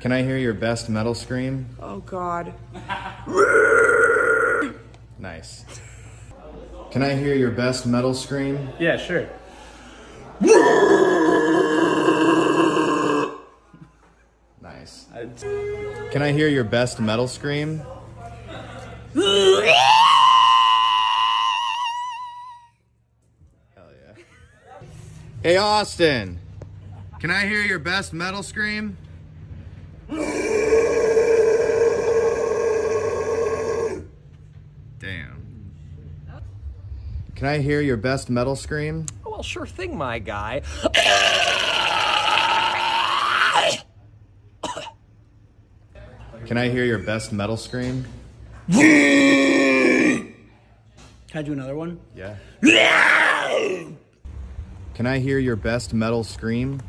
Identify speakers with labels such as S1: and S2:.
S1: Can I hear your best metal scream?
S2: Oh God.
S1: Nice. Can I hear your best metal scream?
S3: Yeah, sure.
S1: Nice. Can I hear your best metal scream? Hell yeah. Hey Austin, can I hear your best metal scream? Damn. Can I hear your best metal scream?
S4: Oh, well, sure thing, my guy.
S1: Can I hear your best metal scream?
S5: Can I do another one?
S1: Yeah. Can I hear your best metal scream?